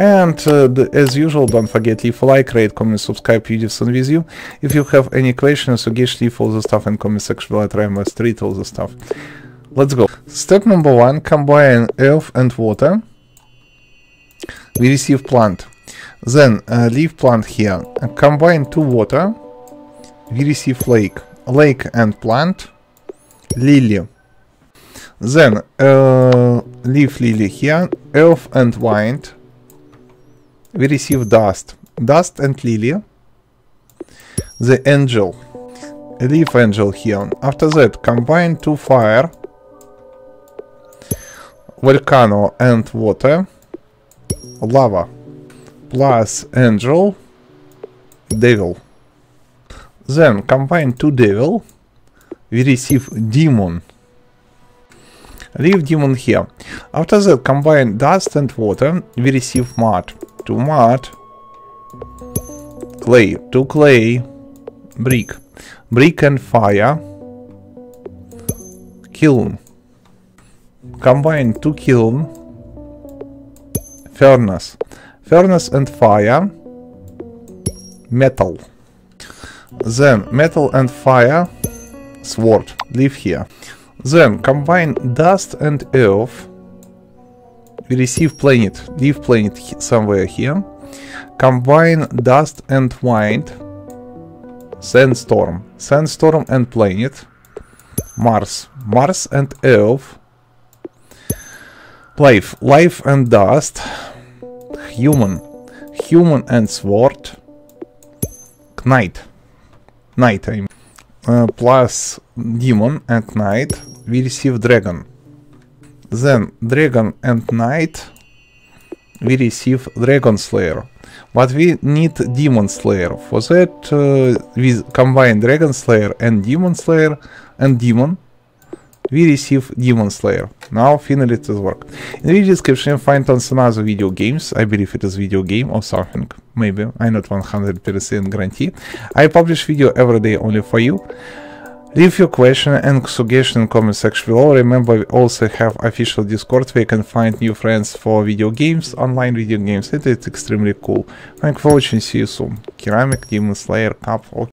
And uh, the, as usual, don't forget leave a like, rate, comment, subscribe, Udisen with you. If you have any questions, suggestions, leave all the stuff in comment section below. I try my street all the stuff. Let's go. Step number one, combine earth and water. We receive plant. Then uh, leave plant here. Combine two water. We receive lake. Lake and plant. Lily. Then uh, leave lily here. Earth and wind. We receive dust. Dust and lily. The angel. Leaf angel here. After that, combine two fire. Volcano and water. Lava. Plus angel. Devil. Then combine two devil. We receive demon. Leave demon here. After that, combine dust and water. We receive mud. To mud. Clay. To clay. Brick. Brick and fire. Kiln. Combine two kiln. Furnace. Furnace and fire. Metal. Then metal and fire. Sword. Leave here. Then combine dust and earth. We receive planet. Leave planet somewhere here. Combine dust and wind. Sandstorm. Sandstorm and planet. Mars. Mars and earth. Life. Life and dust. Human. Human and sword. Knight. Knight, I mean. Uh, plus demon and knight, we receive dragon. Then dragon and knight, we receive dragon slayer. But we need demon slayer. For that, uh, we combine dragon slayer and demon slayer and demon. We receive demon slayer. Now finally it will work. In the video description find tons another video games. I believe it is video game or something. Maybe. I'm not 100% guarantee. I publish video every day only for you. Leave your question and suggestion in comment section below. Remember we also have official Discord where you can find new friends for video games, online video games. It is extremely cool. Thank you for watching. See you soon. Ceramic, Demon Slayer, Cup.